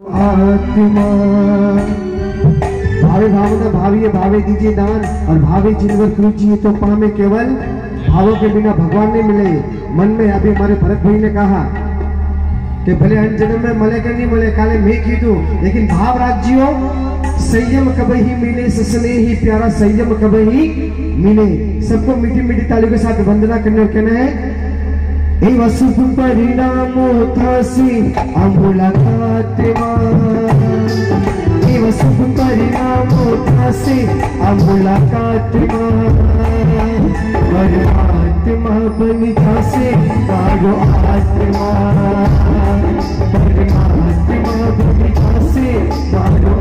भावे भावना भावी, भावे दीजिए दान और भावे जिनवर रुचि तो पामे केवल भावों के बिना भगवान नहीं मिले। मन में अभी हमारे भरत भाई ने कहा कि भले अन जन्म में मले कर नहीं मले, काले मैं कीधु लेकिन भाव राज्यों, संयम कब ही मिले ससने ही प्यारा संयम कब ही मिले। सबको मीठी मीठी ताली के साथ वंदना करने और कहना है एव शुभ परिणामो थासी अमुलाकात्मा एव शुभ परिणामो थासी अमुलाकात्मा परमात्मा बनी थासे मारो आत्मा परमात्मा बनी थासे आत्मा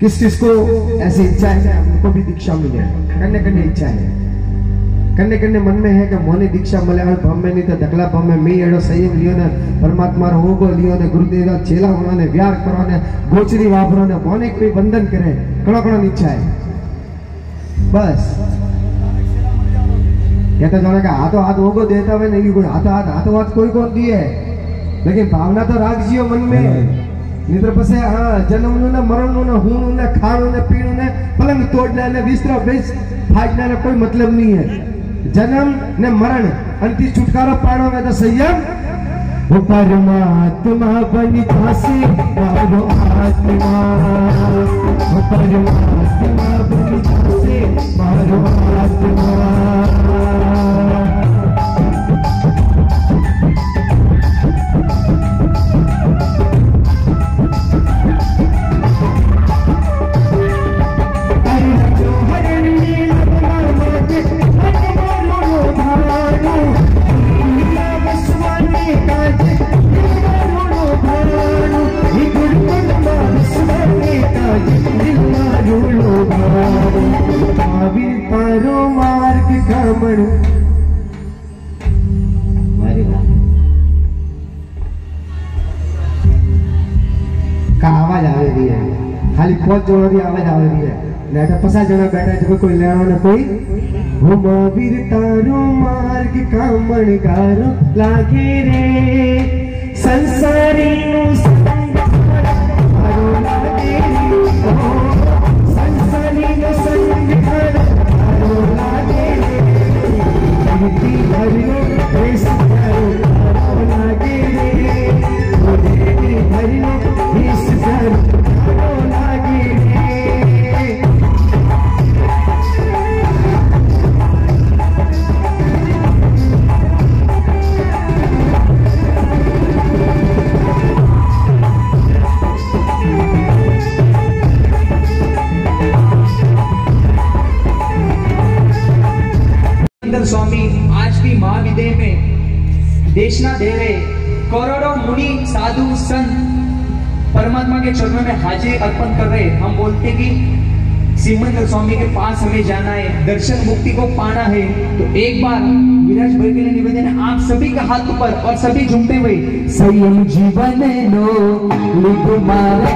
किस किस को ऐसी इच्छा है? उनको भी दीक्षा मिले। करने करने इच्छा है। करने करने मन में है कि मोने दीक्षा मिले और भम में नहीं तो दगला भम में मैं एड़ो संयम लियो ने परमात्मा रो होगो लियो ने गुरुदेव रा चेला होना ने व्यार करो ने गोचरी वापरो ने मोने कोई बंधन करे कणो कणो इच्छा है बस कहते जाने का हाथों हाथ होगो देता हुए नहीं कोई हाथों हाथ हाथों हाथ कोई कौन दिए लेकिन भावना तो राख जियो मन में નિદ્ર પછી આ જન્મનું ને મરણનું ને હુંનું ને ખાણું ને પીણું ને પલંગ તોડના ને વિસ્તરા વેચ ફાટના ને કોઈ મતલબ નહીં है जन्म ने मरण अंति छुटकारा पाणो तो संयम। वो परमात्मा बनी थासे मारो आत्मा वो परमात्मा का आवाज આવે રહી है ખાલી પાંચ જણાની આવાજ આવે રહી है ને આટલા પચાસ જણા બેઠા છે કોઈ લેવાનો ને કોઈ હું મહાવીર તારો માર્ગ કામણ ગારો લાગે રે સંસારીનું સંગ મારો લાગે રે महाविदय में देशना दे रहे करोड़ों मुनि, साधु, संत परमात्मा के चरणों में हाजिरी अर्पण कर रहे। हम बोलते कि सिमंदर स्वामी के पास हमें जाना है। दर्शन मुक्ति को पाना है। तो एक बार विराज भाई के लिए निवेदन है, आप सभी का हाथ ऊपर और सभी झुमते हुए। संयम जीवन नो लिख मार्ग